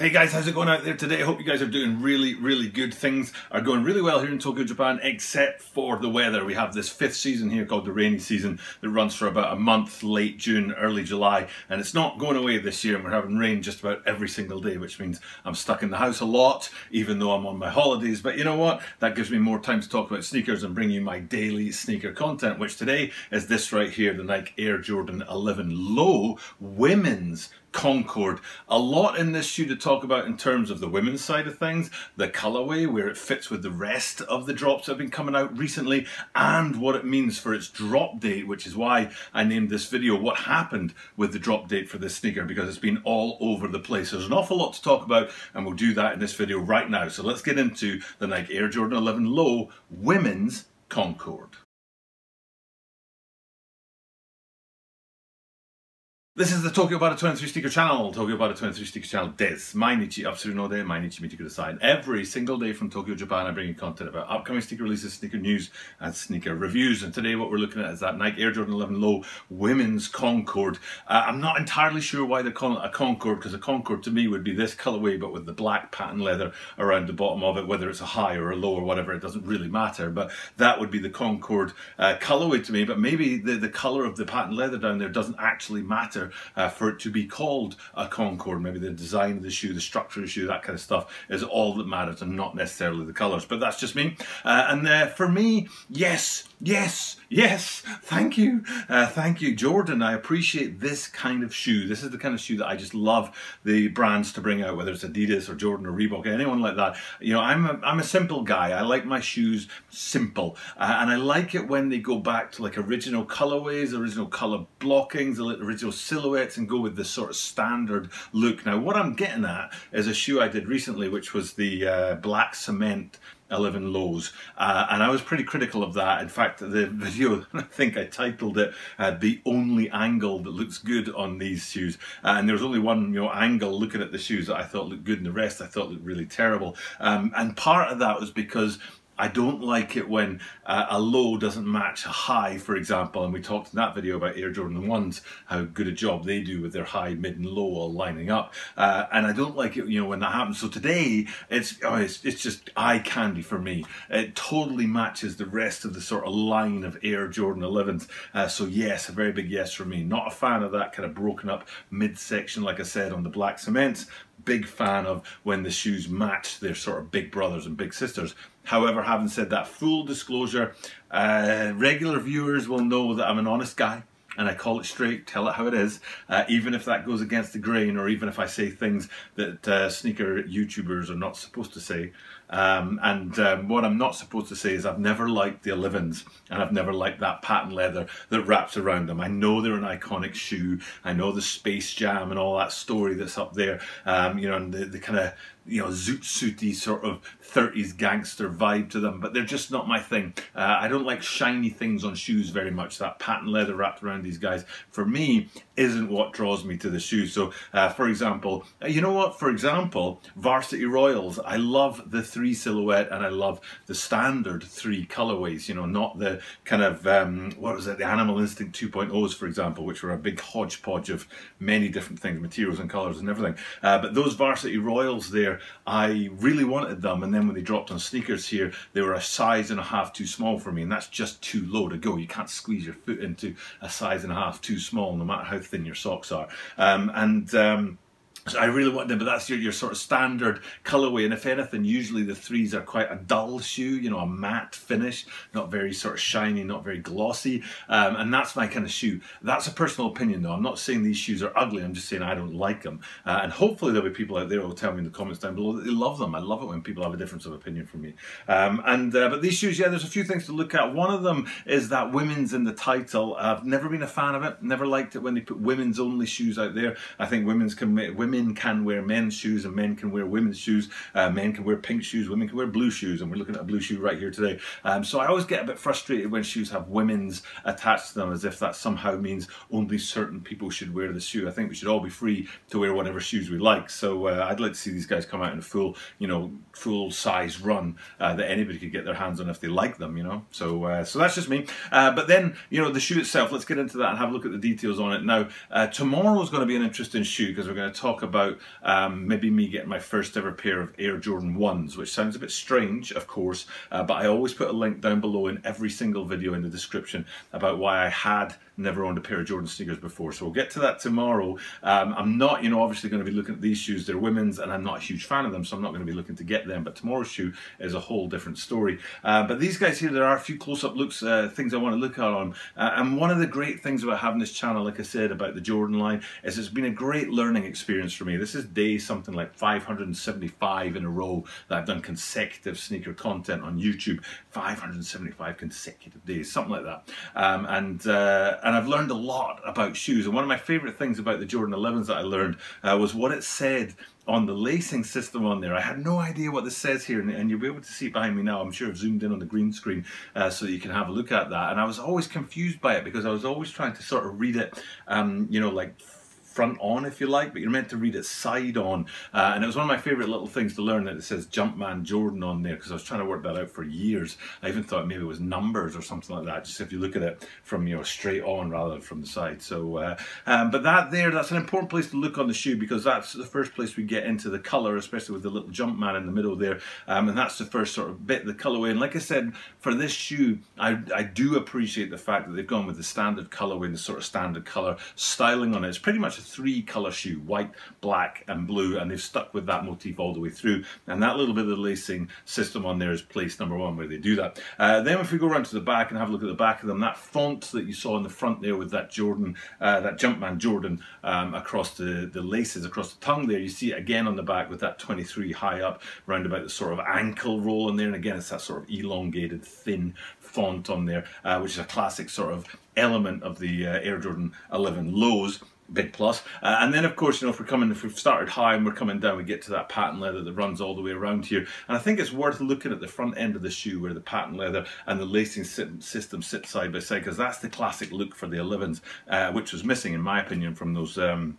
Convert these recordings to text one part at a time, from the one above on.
Hey guys, how's it going out there today? I hope you guys are doing really, really good. Things are going really well here in Tokyo, Japan, except for the weather. We have this fifth season here called the rainy season that runs for about a month, late June, early July, and it's not going away this year. And we're having rain just about every single day, which means I'm stuck in the house a lot, even though I'm on my holidays. But you know what? That gives me more time to talk about sneakers and bring you my daily sneaker content, which today is this right here, the Nike Air Jordan 11 Low Women's Concord. A lot in this shoe to talk about in terms of the women's side of things, the colorway, where it fits with the rest of the drops that have been coming out recently, and what it means for its drop date, which is why I named this video What Happened with the Drop Date for this sneaker, because it's been all over the place. There's an awful lot to talk about, and we'll do that in this video right now. So let's get into the Nike Air Jordan 11 Low Women's Concord. This is the Tokyo Butter 23 Sneaker Channel, Tokyo Butter 23 Sneaker Channel des. Mainichi Absuru no de, Mainichi Mite Kudasai. Every single day from Tokyo, Japan, I bring you content about upcoming sneaker releases, sneaker news, and sneaker reviews. And today what we're looking at is that Nike Air Jordan 11 Low Women's Concord. Uh, I'm not entirely sure why they're calling it a Concord, because a Concord to me would be this colorway, but with the black patent leather around the bottom of it, whether it's a high or a low or whatever, it doesn't really matter. But that would be the Concord uh, colorway to me. But maybe the, the color of the patent leather down there doesn't actually matter uh, for it to be called a Concord. Maybe the design of the shoe, the structure of the shoe, that kind of stuff is all that matters and not necessarily the colours. But that's just me. Uh, and uh, for me, yes, yes, yes, thank you. Uh, thank you, Jordan. I appreciate this kind of shoe. This is the kind of shoe that I just love the brands to bring out, whether it's Adidas or Jordan or Reebok, anyone like that. You know, I'm a, I'm a simple guy. I like my shoes simple. Uh, and I like it when they go back to like original colorways, original color blockings, original silhouettes and go with the sort of standard look. Now, what I'm getting at is a shoe I did recently, which was the uh, black cement 11 lows uh, and I was pretty critical of that. In fact the video I think I titled it uh, the only angle that looks good on these shoes. Uh, and there was only one you know angle looking at the shoes that I thought looked good and the rest I thought looked really terrible. Um, and part of that was because I don't like it when uh, a low doesn't match a high, for example, and we talked in that video about Air Jordan 1s, how good a job they do with their high, mid and low all lining up. Uh, and I don't like it, you know, when that happens. So today, it's, oh, it's, it's just eye candy for me. It totally matches the rest of the sort of line of Air Jordan 11s. Uh, so yes, a very big yes for me. Not a fan of that kind of broken up midsection, like I said, on the black cements, big fan of when the shoes match their sort of big brothers and big sisters. However, having said that, full disclosure, uh, regular viewers will know that I'm an honest guy and I call it straight, tell it how it is, uh, even if that goes against the grain or even if I say things that uh, sneaker YouTubers are not supposed to say. Um, and um, what I'm not supposed to say is I've never liked the 11s and I've never liked that patent leather that wraps around them. I know they're an iconic shoe. I know the Space Jam and all that story that's up there, um, you know, and the, the kind of you know, zoot suity sort of 30s gangster vibe to them, but they're just not my thing. Uh, I don't like shiny things on shoes very much. That patent leather wrapped around these guys, for me, isn't what draws me to the shoe. So, uh, for example, uh, you know what? For example, Varsity Royals, I love the three silhouette and I love the standard three colorways, you know, not the kind of, um, what was it, the Animal Instinct 2.0s, for example, which were a big hodgepodge of many different things, materials and colors and everything. Uh, but those Varsity Royals there, I really wanted them, and then when they dropped on sneakers here, they were a size and a half too small for me, and that's just too low to go. You can't squeeze your foot into a size and a half too small, no matter how thin your socks are. Um, and um, I really want them, but that's your, your sort of standard colorway. And if anything, usually the threes are quite a dull shoe, you know, a matte finish, not very sort of shiny, not very glossy. Um, and that's my kind of shoe. That's a personal opinion though. I'm not saying these shoes are ugly. I'm just saying I don't like them. Uh, and hopefully there'll be people out there who will tell me in the comments down below that they love them. I love it when people have a difference of opinion from me. Um, and uh, But these shoes, yeah, there's a few things to look at. One of them is that women's in the title. I've never been a fan of it. Never liked it when they put women's only shoes out there. I think women's can make women women can wear men's shoes and men can wear women's shoes. Uh, men can wear pink shoes, women can wear blue shoes, and we're looking at a blue shoe right here today. Um, so I always get a bit frustrated when shoes have women's attached to them as if that somehow means only certain people should wear the shoe. I think we should all be free to wear whatever shoes we like. So uh, I'd like to see these guys come out in a full, you know, full size run uh, that anybody could get their hands on if they like them, you know. So uh, so that's just me. Uh, but then, you know, the shoe itself, let's get into that and have a look at the details on it. Now, uh, tomorrow is going to be an interesting shoe because we're going to talk talk about um, maybe me getting my first ever pair of Air Jordan 1s, which sounds a bit strange, of course, uh, but I always put a link down below in every single video in the description about why I had never owned a pair of Jordan sneakers before. So we'll get to that tomorrow. Um, I'm not, you know, obviously going to be looking at these shoes. They're women's and I'm not a huge fan of them, so I'm not going to be looking to get them. But tomorrow's shoe is a whole different story. Uh, but these guys here, there are a few close-up looks, uh, things I want to look at on. Uh, and one of the great things about having this channel, like I said, about the Jordan line, is it's been a great learning experience for me. This is day something like 575 in a row that I've done consecutive sneaker content on YouTube. 575 consecutive days, something like that. Um, and uh, and I've learned a lot about shoes. And one of my favorite things about the Jordan 11s that I learned uh, was what it said on the lacing system on there. I had no idea what this says here, and, and, you'll be able to see behind me now. I'm sure I've zoomed in on the green screen uh, so you can have a look at that. And I was always confused by it because I was always trying to sort of read it, um, you know, like front on, if you like, but you're meant to read it side on. Uh, and it was one of my favorite little things to learn that it says Jumpman Jordan on there because I was trying to work that out for years. I even thought maybe it was numbers or something like that, just if you look at it from, you know, straight on rather than from the side. So, uh, um, but that there, that's an important place to look on the shoe because that's the first place we get into the color, especially with the little Jumpman in the middle there. Um, and that's the first sort of bit, the colorway. And like I said, for this shoe, I, I do appreciate the fact that they've gone with the standard colorway and the sort of standard color styling on it. It's pretty much three color shoe, white, black and blue, and they've stuck with that motif all the way through. And that little bit of the lacing system on there is place number one where they do that. Uh, then if we go around to the back and have a look at the back of them, that font that you saw in the front there with that Jordan, uh, that Jumpman Jordan um, across the, the laces, across the tongue there, you see it again on the back with that 23 high up, round about the sort of ankle roll in there. And again, it's that sort of elongated, thin font on there, uh, which is a classic sort of element of the uh, Air Jordan 11 lows big plus. Uh, and then, of course, you know, if we're coming, if we've started high and we're coming down, we get to that patent leather that runs all the way around here. And I think it's worth looking at the front end of the shoe where the patent leather and the lacing system sit side by side because that's the classic look for the 11s, uh, which was missing, in my opinion, from those. Um,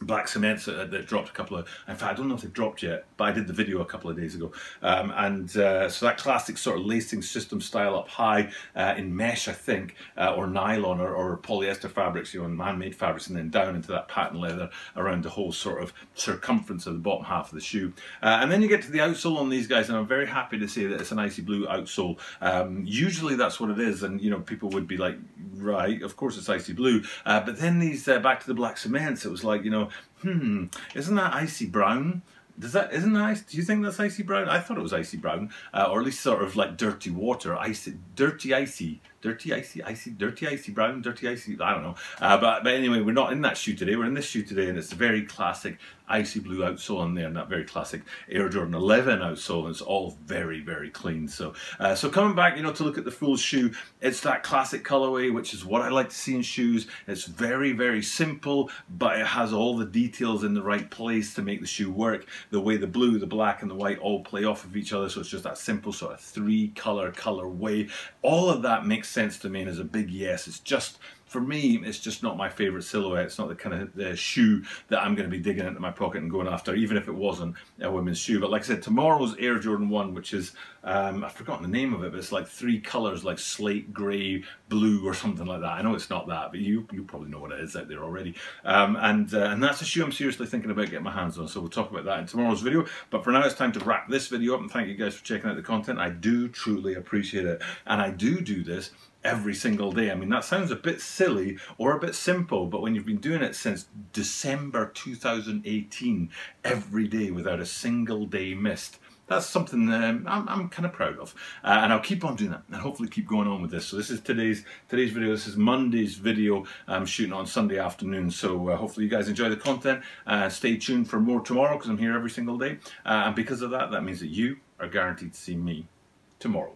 black cements that, dropped a couple of in fact I don't know if they've dropped yet but I did the video a couple of days ago. Um, and uh, so that classic sort of lacing system style up high uh, in mesh I think uh, or nylon or, or, polyester fabrics you know man-made fabrics and then down into that patent leather around the whole sort of circumference of the bottom half of the shoe. Uh, and then you get to the outsole on these guys and I'm very happy to say that it's an icy blue outsole. Um, usually that's what it is and you know people would be like right of course it's icy blue. Uh, but then these back to the black cements it was like you know hmm, isn't that icy brown? Does that isn't that ice? Do you think that's icy brown? I thought it was icy brown, uh, or at least sort of like dirty water, icy, dirty icy dirty icy, icy, dirty icy brown, dirty icy, I don't know. Uh, but, but anyway, we're not in that shoe today, we're in this shoe today and it's a very classic icy blue outsole on there and that very classic Air Jordan 11 outsole and it's all very, very clean. So, uh, so coming back, you know, to look at the full shoe, it's that classic colorway, which is what I like to see in shoes. It's very, very simple, but it has all the details in the right place to make the shoe work. The way the blue, the black and the white all play off of each other. So it's just that simple sort of three color colorway. All of that makes sense to me and is a big yes. It's just for me, it's just not my favourite silhouette. It's not the kind of the shoe that I'm going to be digging into my pocket and going after, even if it wasn't a women's shoe. But like I said, tomorrow's Air Jordan 1, which is, um, I've forgotten the name of it, but it's like three colours, like slate, grey, blue, or something like that. I know it's not that, but you you probably know what it is out there already. Um, and, uh, and that's a shoe I'm seriously thinking about getting my hands on, so we'll talk about that in tomorrow's video. But for now, it's time to wrap this video up, and thank you guys for checking out the content. I do truly appreciate it. And I do do this every single day. I mean, that sounds a bit silly or a bit simple, but when you've been doing it since December 2018, every day without a single day missed, that's something um, I'm, I'm kind of proud of. Uh, and I'll keep on doing that and hopefully keep going on with this. So this is today's today's video. This is Monday's video. I'm shooting on Sunday afternoon. So uh, hopefully you guys enjoy the content. Uh, stay tuned for more tomorrow because I'm here every single day. Uh, and because of that, that means that you are guaranteed to see me tomorrow.